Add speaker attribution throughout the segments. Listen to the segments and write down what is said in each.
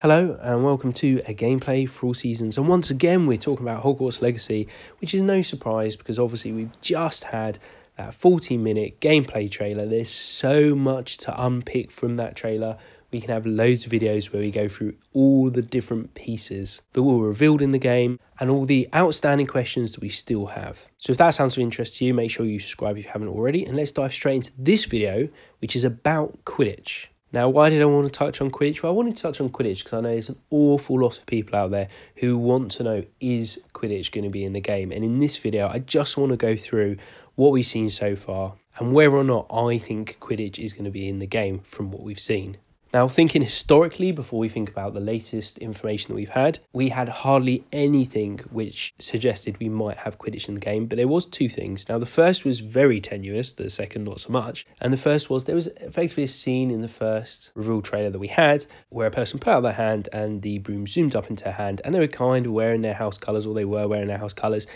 Speaker 1: Hello and welcome to a gameplay for all seasons. And once again, we're talking about Hogwarts Legacy, which is no surprise because obviously we've just had that 14 minute gameplay trailer. There's so much to unpick from that trailer. We can have loads of videos where we go through all the different pieces that were revealed in the game and all the outstanding questions that we still have. So if that sounds of interest to you, make sure you subscribe if you haven't already. And let's dive straight into this video, which is about Quidditch. Now, why did I want to touch on Quidditch? Well, I wanted to touch on Quidditch because I know there's an awful lot of people out there who want to know is Quidditch going to be in the game? And in this video, I just want to go through what we've seen so far and whether or not I think Quidditch is going to be in the game from what we've seen. Now, thinking historically, before we think about the latest information that we've had, we had hardly anything which suggested we might have Quidditch in the game, but there was two things. Now, the first was very tenuous, the second not so much. And the first was there was effectively a scene in the first reveal trailer that we had where a person put out their hand and the broom zoomed up into their hand, and they were kind of wearing their house colours, or they were wearing their house colours.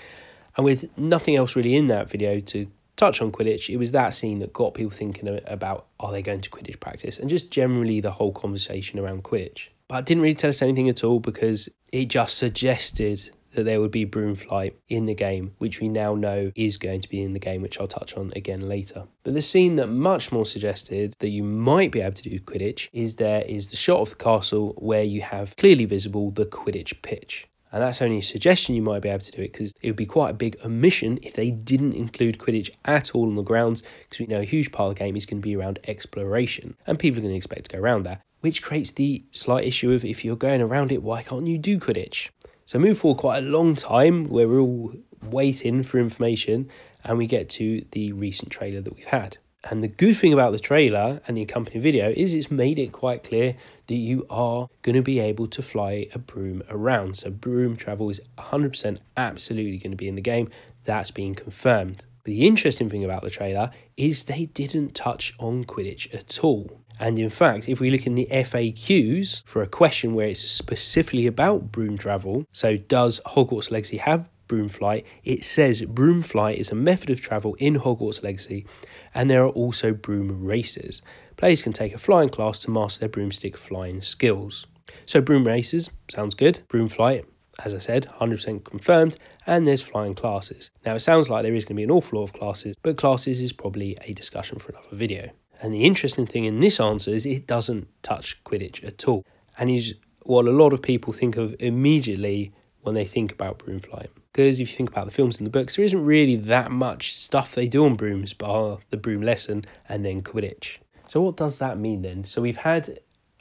Speaker 1: And with nothing else really in that video to touch on Quidditch, it was that scene that got people thinking about are they going to Quidditch practice and just generally the whole conversation around Quidditch. But it didn't really tell us anything at all because it just suggested that there would be Broomflight in the game, which we now know is going to be in the game, which I'll touch on again later. But the scene that much more suggested that you might be able to do Quidditch is there is the shot of the castle where you have clearly visible the Quidditch pitch. And that's only a suggestion you might be able to do it because it would be quite a big omission if they didn't include Quidditch at all on the grounds because we know a huge part of the game is going to be around exploration and people are going to expect to go around that, which creates the slight issue of if you're going around it, why can't you do Quidditch? So move forward quite a long time where we're all waiting for information and we get to the recent trailer that we've had. And the good thing about the trailer and the accompanying video is it's made it quite clear that you are going to be able to fly a broom around. So, broom travel is 100% absolutely going to be in the game. That's been confirmed. The interesting thing about the trailer is they didn't touch on Quidditch at all. And in fact, if we look in the FAQs for a question where it's specifically about broom travel, so does Hogwarts Legacy have broom flight? it says broom flight is a method of travel in Hogwarts Legacy, and there are also broom races. Players can take a flying class to master their broomstick flying skills. So, broom races sounds good. Broom flight, as I said, 100% confirmed, and there's flying classes. Now, it sounds like there is going to be an awful lot of classes, but classes is probably a discussion for another video. And the interesting thing in this answer is it doesn't touch Quidditch at all, and is what a lot of people think of immediately when they think about Broomflight. Because if you think about the films and the books, there isn't really that much stuff they do on brooms, bar the broom lesson and then Quidditch. So, what does that mean then? So, we've had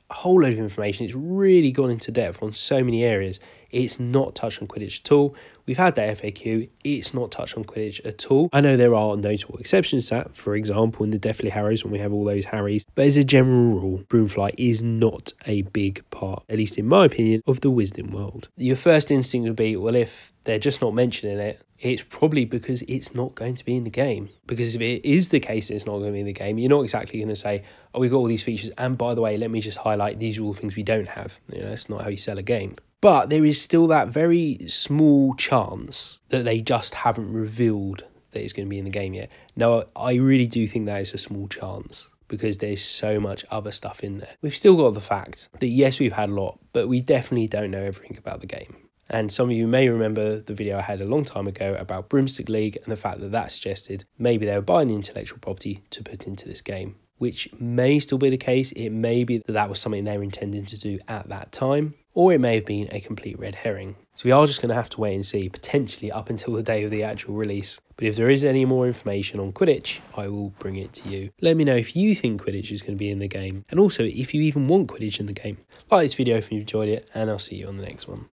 Speaker 1: a whole load of information. It's really gone into depth on so many areas. It's not touched on Quidditch at all. We've had that FAQ. It's not touched on Quidditch at all. I know there are notable exceptions to that. For example, in the Deathly Hallows, when we have all those Harrys. But as a general rule, Broomflight is not a big part, at least in my opinion, of the Wizarding world. Your first instinct would be, well, if they're just not mentioning it, it's probably because it's not going to be in the game. Because if it is the case that it's not going to be in the game, you're not exactly going to say, oh, we've got all these features. And by the way, let me just highlight these are all the things we don't have. You know, that's not how you sell a game. But there is still that very small chance that they just haven't revealed that it's going to be in the game yet. Now, I really do think that is a small chance because there's so much other stuff in there. We've still got the fact that yes, we've had a lot, but we definitely don't know everything about the game. And some of you may remember the video I had a long time ago about Broomstick League and the fact that that suggested maybe they were buying the intellectual property to put into this game, which may still be the case. It may be that that was something they were intending to do at that time, or it may have been a complete red herring. So we are just going to have to wait and see, potentially up until the day of the actual release. But if there is any more information on Quidditch, I will bring it to you. Let me know if you think Quidditch is going to be in the game, and also if you even want Quidditch in the game. Like this video if you enjoyed it, and I'll see you on the next one.